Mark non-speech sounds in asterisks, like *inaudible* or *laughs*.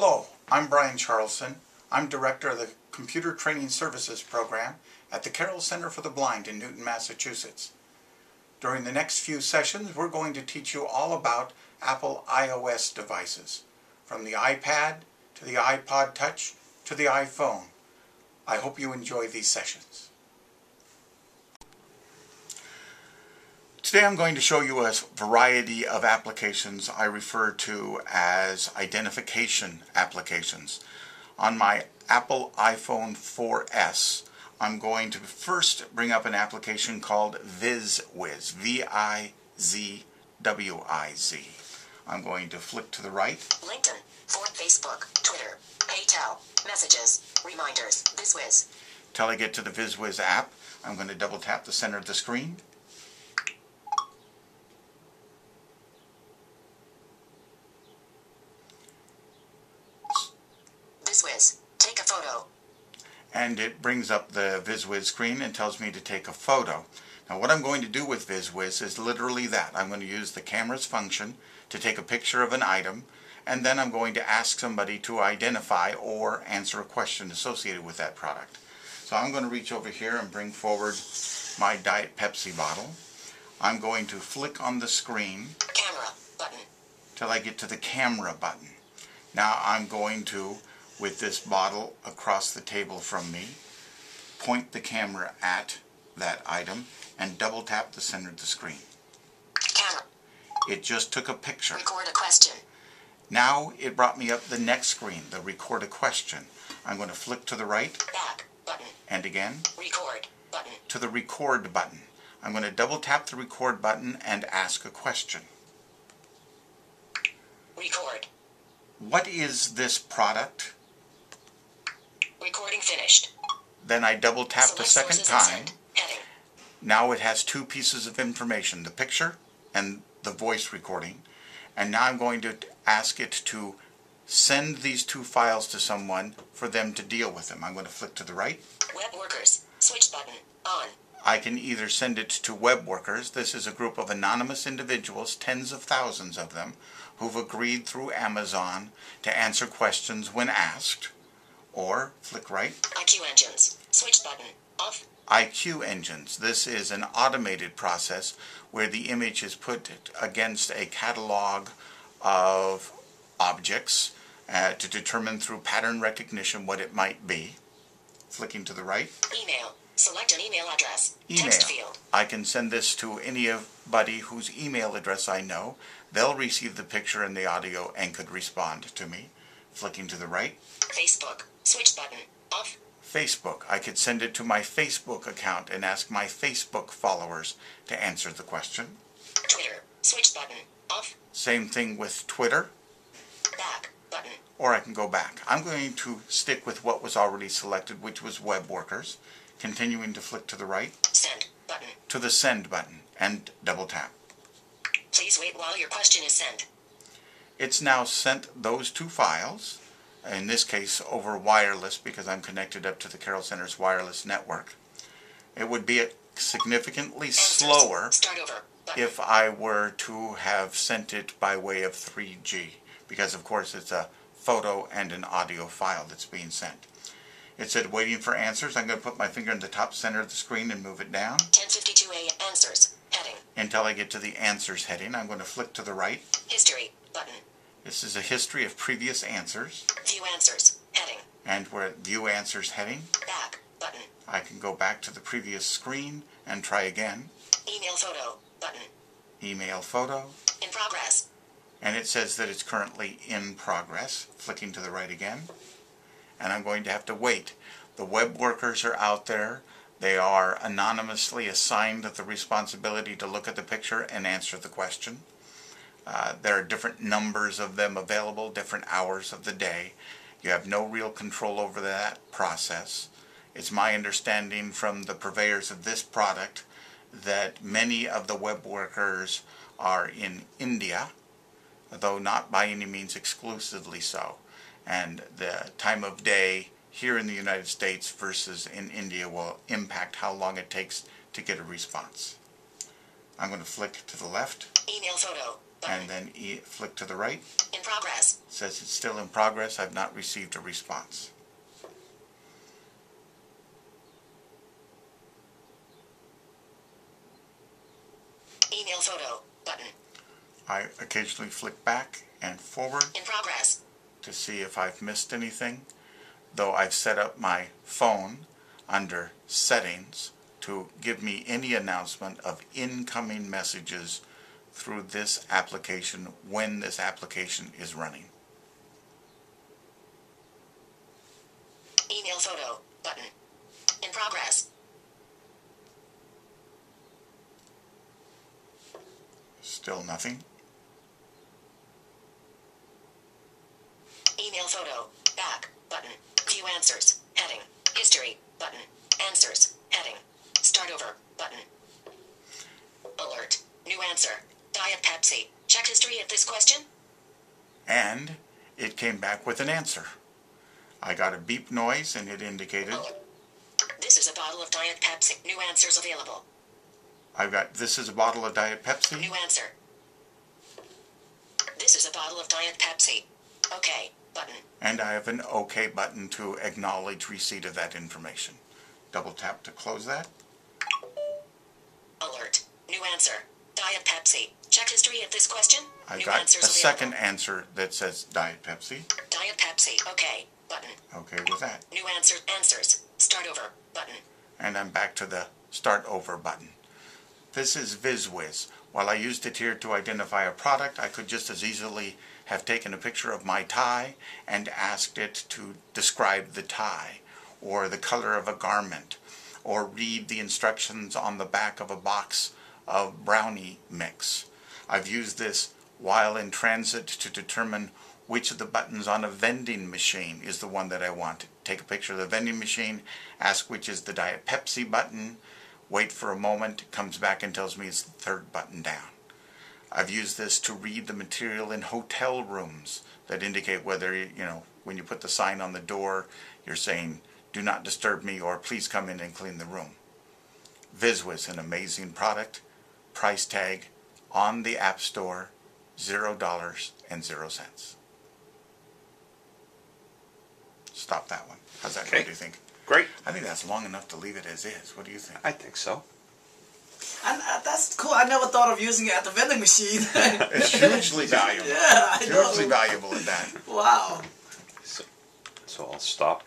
Hello, I'm Brian Charlson. I'm Director of the Computer Training Services Program at the Carroll Center for the Blind in Newton, Massachusetts. During the next few sessions, we're going to teach you all about Apple iOS devices, from the iPad to the iPod Touch to the iPhone. I hope you enjoy these sessions. Today I'm going to show you a variety of applications I refer to as identification applications. On my Apple iPhone 4S, I'm going to first bring up an application called VizWiz, V-I-Z-W-I-Z. I'm going to flick to the right. LinkedIn, for Facebook, Twitter, PayTel, Messages, Reminders, VizWiz. Till I get to the VizWiz app, I'm going to double tap the center of the screen. VizWiz, take a photo. and it brings up the VizWiz screen and tells me to take a photo. Now what I'm going to do with VizWiz is literally that. I'm going to use the camera's function to take a picture of an item and then I'm going to ask somebody to identify or answer a question associated with that product. So I'm going to reach over here and bring forward my Diet Pepsi bottle. I'm going to flick on the screen Camera, button. till I get to the camera button. Now I'm going to, with this bottle across the table from me, point the camera at that item and double tap the center of the screen. Camera, It just took a picture. record a question. Now it brought me up the next screen, the record a question. I'm going to flick to the right Back, button. and again Record, button. to the record button. I'm going to double tap the record button and ask a question. Record. What is this product? Recording finished. Then I double tap the second time. Now it has two pieces of information, the picture and the voice recording. And now I'm going to ask it to send these two files to someone for them to deal with them. I'm going to flick to the right. Web workers. Switch button. On. I can either send it to web workers. This is a group of anonymous individuals, tens of thousands of them, who've agreed through Amazon to answer questions when asked. Or flick right. IQ engines. Switch button. Off. IQ engines. This is an automated process where the image is put against a catalog of objects uh, to determine through pattern recognition what it might be. Flicking to the right. Email. Select an email address. Email. Text field. I can send this to anybody whose email address I know. They'll receive the picture and the audio and could respond to me. Flicking to the right. Facebook. Switch button. Off. Facebook. I could send it to my Facebook account and ask my Facebook followers to answer the question. Twitter. Switch button. Off. Same thing with Twitter, Back. Button. or I can go back. I'm going to stick with what was already selected, which was web workers, continuing to flick to the right, Send. Button. to the send button, and double tap. Please wait while your question is sent. It's now sent those two files, in this case over wireless because I'm connected up to the Carroll Center's wireless network. It would be significantly slower Start over. Button. if I were to have sent it by way of 3G, because of course it's a photo and an audio file that's being sent. It said waiting for answers. I'm going to put my finger in the top center of the screen and move it down 1052 a answers. Heading. until I get to the answers heading. I'm going to flick to the right. History. This is a history of previous answers. View answers. Heading. And we're at view answers heading. Back. Button. I can go back to the previous screen and try again. Email photo. Button. Email photo. In progress. and it says that it's currently in progress. Flicking to the right again. And I'm going to have to wait. The web workers are out there. They are anonymously assigned the responsibility to look at the picture and answer the question. Uh, there are different numbers of them available, different hours of the day. You have no real control over that process. It's my understanding from the purveyors of this product that many of the web workers are in India, though not by any means exclusively so. And the time of day here in the United States versus in India will impact how long it takes to get a response. I'm going to flick to the left. Email photo. And then e- flick to the right. In progress. Says it's still in progress. I've not received a response. Email photo button. I occasionally flick back and forward In progress. to see if I've missed anything, though I've set up my phone under settings to give me any announcement of incoming messages through this application when this application is running. Email photo button. In progress. Still nothing. Email photo. Back. Button. View answers. Heading. History. Button. Answers. Heading. Start over. Button. Alert. New answer. Diet Pepsi. Check history of this question. And it came back with an answer. I got a beep noise and it indicated. This is a bottle of Diet Pepsi. New answers available. I've got this is a bottle of Diet Pepsi. New answer. This is a bottle of Diet Pepsi. Okay. Button. And I have an OK button to acknowledge receipt of that information. Double tap to close that. Alert. New answer. Diet Pepsi. Check history of this question. I New got a available. second answer that says Diet Pepsi. Diet Pepsi. Okay. Button. Okay with that. New answer. Answers. Start over. Button. And I'm back to the Start Over button. This is VizWiz. While I used it here to identify a product, I could just as easily have taken a picture of my tie and asked it to describe the tie, or the color of a garment, or read the instructions on the back of a box of brownie mix. I've used this while in transit to determine which of the buttons on a vending machine is the one that I want. Take a picture of the vending machine, ask which is the Diet Pepsi button, wait for a moment, comes back and tells me it's the third button down. I've used this to read the material in hotel rooms that indicate whether, you know, when you put the sign on the door, you're saying, do not disturb me or please come in and clean the room. VizWiz, an amazing product, price tag on the App Store, zero dollars and zero cents. Stop that one. How's that? Okay. What do you think? Great. I think that's long enough to leave it as is. What do you think? I think so. And uh, that's cool. I never thought of using it at the vending machine. *laughs* It's *laughs* hugely valuable. yeah, I Hugely know. valuable in that. Wow. So, so I'll stop